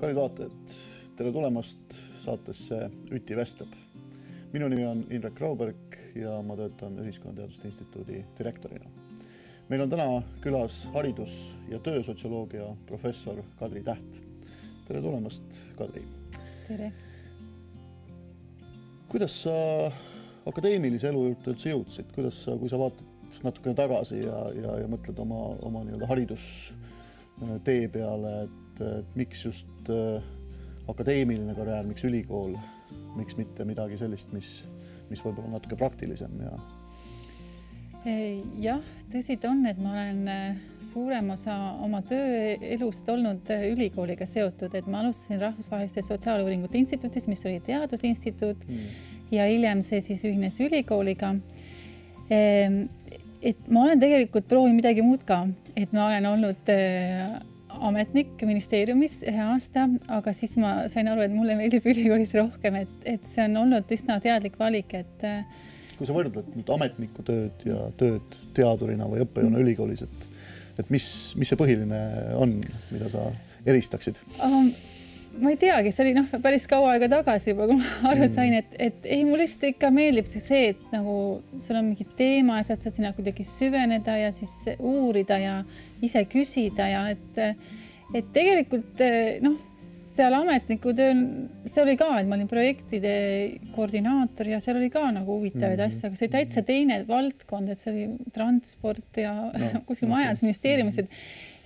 kallid vaatajad, tere tulemast saatesse Üti vestleb. minu nimi on Indrek Rauberg ja ma töötan Ühiskonnateaduste Instituudi direktorina. meil on täna külas haridus- ja töösotsioloogia professor Kadri Täht. tere tulemast, Kadri. tere. kuidas sa akadeemilise elu juurde üldse jõudsid, kuidas sa, kui sa vaatad natukene tagasi ja, ja, ja mõtled oma, oma nii-öelda haridustee peale, et, et miks just äh, akadeemiline karjäär, miks ülikool, miks mitte midagi sellist, mis, mis võib-olla natuke praktilisem ja? jah, tõsi ta on, et ma olen äh, suurem osa oma tööelust olnud äh, ülikooliga seotud, et ma alustasin Rahvusvaheliste Sotsiaaluuringute Instituutis, mis oli teadusinstituut mm. ja hiljem see siis ühines ülikooliga ehm, et ma olen tegelikult proovinud midagi muud ka, et ma olen olnud ametnik ministeeriumis ühe aasta, aga siis ma sain aru, et mulle meeldib ülikoolis rohkem, et, et see on olnud üsna teadlik valik, et. Äh, kui sa võrdled nüüd ametniku tööd ja tööd teadurina või õppejõuna mm. ülikoolis, et, et mis, mis see põhiline on, mida sa eristaksid um,? ma ei teagi, see oli noh, päris kaua aega tagasi juba, kui ma aru mm. sain, et, et ei, mulle lihtsalt ikka meeldib see, et nagu sul on mingi teema ja sa saad sinna kuidagi süveneda ja siis uurida ja ise küsida ja et, et tegelikult noh, seal ametniku tööl, see oli ka, et ma olin projektide koordinaator ja seal oli ka nagu huvitavaid mm -hmm. asju, aga see oli täitsa teine valdkond, et see oli transport ja no, kuskil okay. majandusministeeriumis, et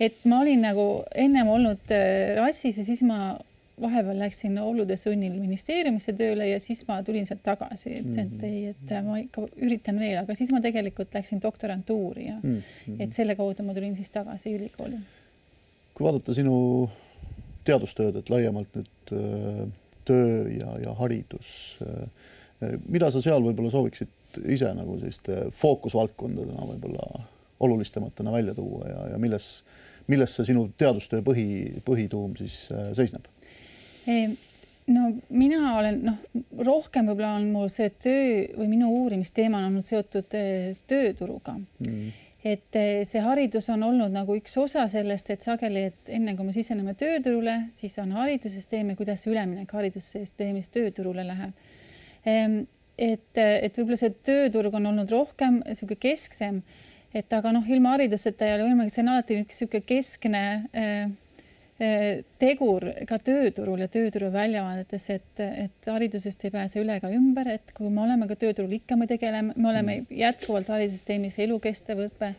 et ma olin nagu ennem olnud äh, rassis ja siis ma vahepeal läksin olude sunnil ministeeriumisse tööle ja siis ma tulin sealt tagasi, et see, et ei, et ma ikka üritan veel, aga siis ma tegelikult läksin doktorantuuri ja mm -hmm. et selle kaudu ma tulin siis tagasi ülikooli. Kui vaadata sinu teadustööd, et laiemalt nüüd äh, töö ja, ja haridus, äh, mida sa seal võib-olla sooviksid ise nagu selliste fookusvaldkondadena võib-olla olulisematena välja tuua ja, ja milles, milles see sinu teadustöö põhi, põhituum siis äh, seisneb? no mina olen noh, rohkem võib-olla on mul see töö või minu uurimisteema on olnud seotud tööturuga mm. Et eh, see haridus on olnud nagu üks osa sellest, et sageli, et enne kui me siseneme tööturule, siis on haridussüsteem ja kuidas see üleminek haridussüsteemist tööturule läheb. et, et võib-olla see tööturg on olnud rohkem niisugune kesksem, et aga noh, ilma hariduseta ei ole võimalik, see on alati üks niisugune keskne Eh, tegur ka tööturul ja tööturu väljavaadetes, et, et haridusest ei pääse üle ega ümber, et kui me oleme ka tööturul, ikka me tegeleme, me oleme mm. jätkuvalt haridussüsteemis elukestev õpe.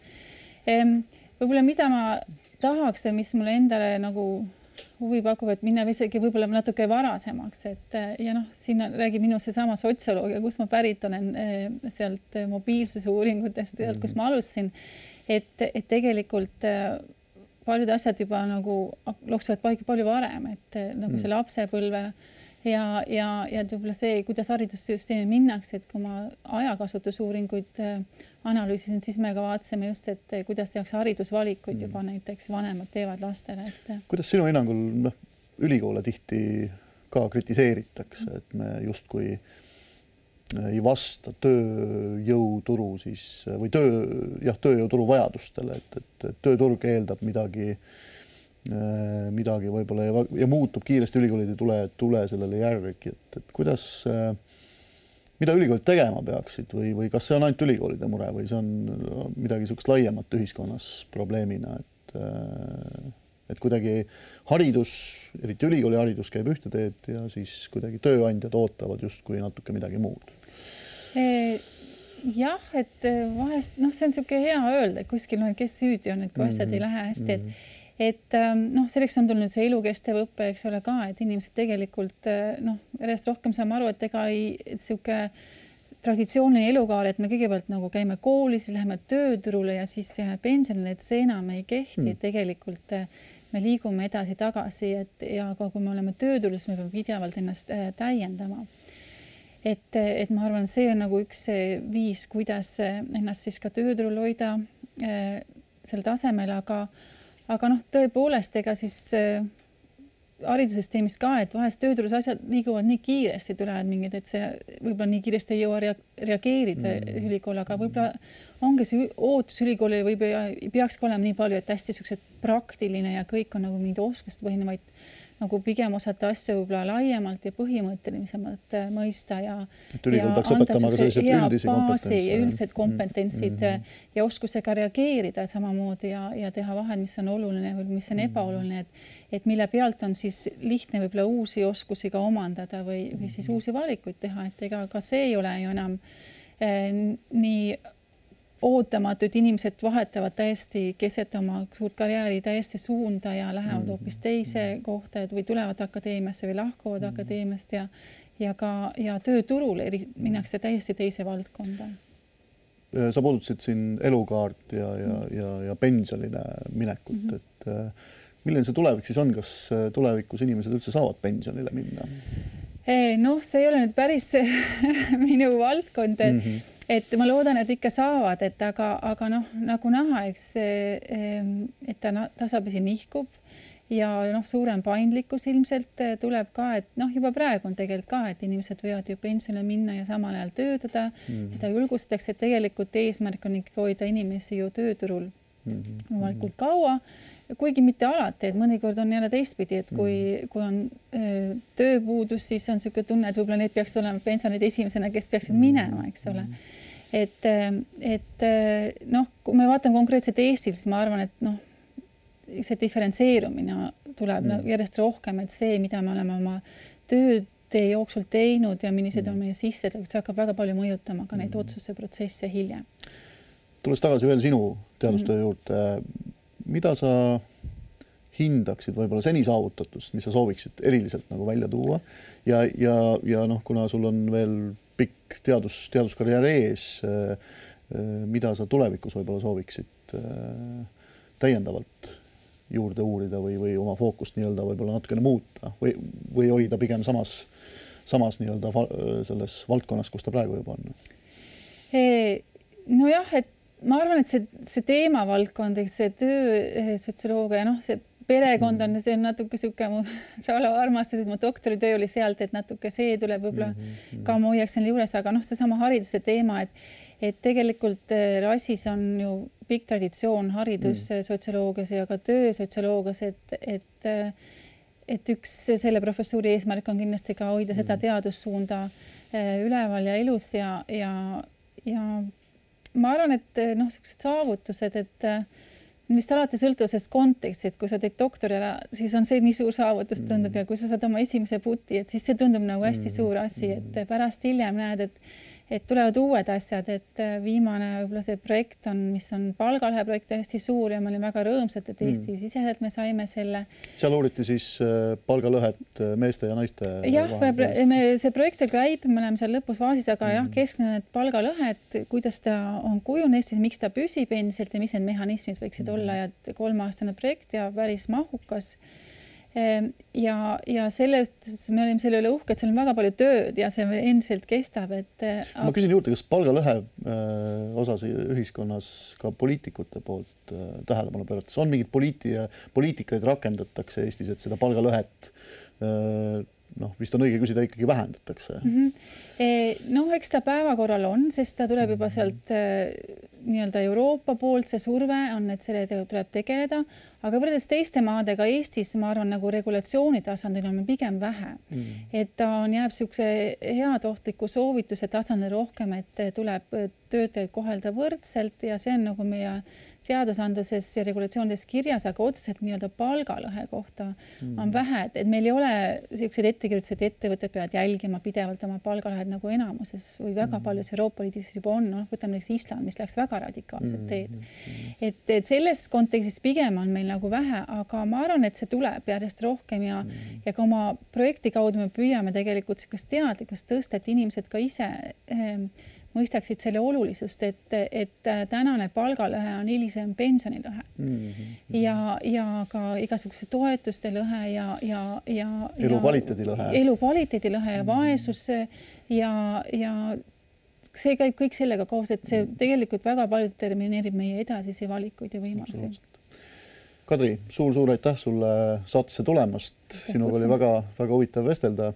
võib-olla, mida ma tahaks ja mis mulle endale nagu huvi pakub, et minna isegi võib-olla natuke varasemaks, et ja noh, siin räägib minu seesama sotsioloogia, kust ma pärit olen, eh, sealt mobiilsuse uuringutest, sealt, kus ma alustasin. et, et tegelikult paljud asjad juba nagu loksuvad paika palju varem, et eh, nagu mm. see lapsepõlve ja, ja, ja võib-olla see, kuidas haridussüsteemi minnakse, et kui ma ajakasutusuuringuid eh, analüüsisin, siis me ka vaatasime just, et eh, kuidas tehakse haridusvalikuid mm. juba näiteks vanemad teevad lastele, et. kuidas sinu hinnangul noh, ülikoole tihti ka kritiseeritakse, et me justkui äh, ei vasta tööjõuturu siis või töö, jah, tööjõuturu vajadustele, et, et, et tööturg eeldab midagi, äh, midagi võib-olla ja, ja muutub kiiresti, ülikoolid ei tule, tule sellele järgi, et, et kuidas, äh, mida ülikoolid tegema peaksid või, või kas see on ainult ülikoolide mure või see on midagi niisugust laiemat ühiskonnas probleemina, et äh, et kuidagi haridus, eriti ülikooli haridus käib ühte teed ja siis kuidagi tööandjad ootavad justkui natuke midagi muud. jah, et eh, vahest noh, see on niisugune hea öelda, et kuskil noh, kes süüdi on, et kui asjad mm -hmm. ei lähe hästi, et mhm. et ehm, noh, selleks on tulnud see elukestev õpe, eks ole ka, et inimesed tegelikult eh, noh, järjest rohkem saame aru, et ega ei niisugune traditsiooniline elukaar, et me kõigepealt nagu käime koolis, läheme tööturule ja siis pensionile, et see enam ei kehti mm., tegelikult me liigume edasi-tagasi, et ja ka kui me oleme tööturul, siis me peame pidevalt ennast äh, täiendama. et, et ma arvan, see on nagu üks viis, kuidas ennast siis ka tööturul hoida äh, sel tasemel, aga, aga noh, tõepoolest, ega siis äh, haridussüsteemis ka, et vahest tööturus asjad liiguvad nii kiiresti, tulevad mingid, et see võib-olla nii kiiresti ei jõua rea reageerida mm. ülikool, aga võib-olla ongi see ootus ülikoolile võib, ei peakski olema nii palju, et hästi niisugused praktiline ja kõik on nagu mingid oskustepõhine, vaid nagu pigem osata asju võib-olla laiemalt ja põhimõttelisemalt äh, mõista ja. et ülikool peaks õpetama ka selliseid üldisi kompetentse. üldised kompetentsid mm -hmm. ja oskusega reageerida samamoodi ja, ja teha vahet, mis on oluline või mis on ebaoluline, et, et mille pealt on siis lihtne võib-olla uusi oskusi ka omandada või, või siis uusi valikuid teha, et ega ka see ei ole ju enam eh, nii ootamatu, et inimesed vahetavad täiesti keset oma suurt karjääri täiesti suunda ja lähevad mm. hoopis teise kohta, et või tulevad akadeemiasse või lahkuvad mm. akadeemiast ja ja ka ja tööturule minnakse täiesti teise valdkonda. sa puudutasid siin elukaart ja, ja mm., ja, ja pensionile minekut mm, -hmm. et äh, milline see tulevik siis on, kas äh, tulevikus inimesed üldse saavad pensionile minna? noh, see ei ole nüüd päris minu valdkond mm. -hmm et ma loodan, et ikka saavad, et aga, aga noh, nagu näha, eks et ta tasapisi nihkub ja noh, suurem paindlikkus ilmselt eh, tuleb ka, et noh, juba praegu on tegelikult ka, et inimesed võivad ju pensionile minna ja samal ajal töötada mm. -hmm. seda julgustatakse, et tegelikult eesmärk on ikkagi hoida inimesi ju tööturul. Võimalikult mm -hmm. kaua kuigi mitte alati, et mõnikord on jälle teistpidi, et kui mm., kui on öö, tööpuudus, siis on niisugune tunne, et võib-olla need peaksid olema pensionid esimesena, kes peaksid minema, eks ole mm.. et, et noh, kui me vaatame konkreetselt Eestit, siis ma arvan, et noh, see diferentseerumine tuleb mm. no, järjest rohkem, et see, mida me oleme oma töötee jooksul teinud ja millised mm. on meie sissetulekud, see hakkab väga palju mõjutama ka neid mm. otsuseprotsesse hiljem. Tulles tagasi veel sinu teadustöö mm. juurde mida sa hindaksid võib-olla seni saavutatust, mis sa sooviksid eriliselt nagu välja tuua ja, ja, ja noh, kuna sul on veel pikk teadus, teaduskarjäär ees, äh, äh, mida sa tulevikus võib-olla sooviksid äh, täiendavalt juurde uurida või, või oma fookust nii-öelda võib-olla natukene muuta või, või hoida pigem samas, samas nii-öelda selles valdkonnas, kus ta praegu juba on? nojah, et ma arvan, et see, see teemavaldkond, eks see töö, eh, sotsioloogia noh, see perekond on, see on natuke niisugune mu salaarmastus, et mu doktoritöö oli sealt, et natuke see tuleb võib-olla mm -hmm. ka ma hoiaks selle juures, aga noh, seesama hariduse teema, et et tegelikult eh, RAS-is on ju pikk traditsioon haridussotsioloogias mm. ja ka töösotsioloogias, et, et et üks selle professuuri eesmärk on kindlasti ka hoida mm. seda teadussuunda eh, üleval ja elus ja, ja, ja ma arvan, et eh, noh, niisugused saavutused, et eh, vist alati sõltub sellest kontekstist, kui sa teed doktori ära, siis on see nii suur saavutus tundub mm. ja kui sa saad oma esimese puti, et siis see tundub nagu hästi mm. suur asi, et pärast hiljem näed, et et tulevad uued asjad, et äh, viimane võib-olla see projekt on, mis on palgalõhe projekt hästi suur ja ma olin väga rõõmsad, et Eesti-siseselt mm. me saime selle. seal uuriti siis äh, palgalõhet äh, meeste ja naiste. jah, me, see projekt veel käib, me oleme seal lõpus faasis, aga mm. jah, keskne need palgalõhed, kuidas ta on kujunenud Eestis, miks ta püsib endiselt ja mis need mehhanismid võiksid mm. olla ja et kolmeaastane projekt ja päris mahukas ja, ja sellest me olime selle üle uhked, seal on väga palju tööd ja see endiselt kestab, et. Eh, ma küsin juurde, kas palgalõhe äh, osas ühiskonnas ka poliitikute poolt äh, tähelepanu pöörates on mingeid poliiti-, poliitikaid rakendatakse Eestis, et seda palgalõhet äh, noh, vist on õige küsida, ikkagi vähendatakse mm. -hmm. noh, eks ta päevakorral on, sest ta tuleb juba sealt nii-öelda Euroopa poolt, see surve on, et sellega tuleb tegeleda, aga võrreldes teiste maadega Eestis, ma arvan, nagu regulatsiooni tasandil on pigem vähe mm.. et ta on, jääb niisuguse heatahtliku soovituse tasandil rohkem, et tuleb töötajaid kohelda võrdselt ja see on nagu meie seadusandluses ja regulatsioonides kirjas, aga otseselt nii-öelda palgalõhe kohta mm. on vähe, et, et meil ei ole niisuguseid ettekirjutusi, et ettevõtted peavad jälgima pidevalt oma palgalõhed nagu enamuses või väga mm. paljus Euroopa Liidus juba on, noh, võtame näiteks Island, mis läks väga radikaalset mm. teed mm.. et, et selles kontekstis pigem on meil nagu vähe, aga ma arvan, et see tuleb järjest rohkem ja mm., ja ka oma projekti kaudu me püüame tegelikult niisugust teadlikkust tõsta, et inimesed ka ise eh, mõistaksid selle olulisust, et, et tänane palgalõhe on hilisem pensionilõhe mm. -hmm. ja, ja ka igasuguse toetuste lõhe ja, ja, ja. elukvaliteedi lõhe. elukvaliteedi lõhe ja mm. vaesus ja, ja see käib kõik sellega koos, et see mm. tegelikult väga palju determineerib meie edasisi valikuid ja võimalusi. Kadri suur,, suur-suur aitäh sulle saatesse tulemast, sinuga oli väga-väga huvitav vestelda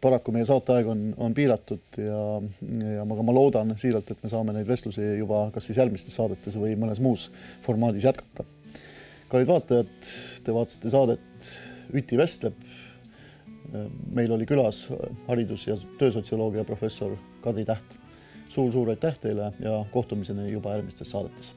paraku meie saateaeg on, on piiratud ja, ja ma, ma loodan siiralt, et me saame neid vestlusi juba kas siis järgmistes saadetes või mõnes muus formaadis jätkata. kallid vaatajad, te vaatasite saadet Üti vestleb. meil oli külas haridus- ja töösotsioloogia professor Kadri Täht suur,. suur-suur aitäh teile ja kohtumiseni juba järgmistes saadetes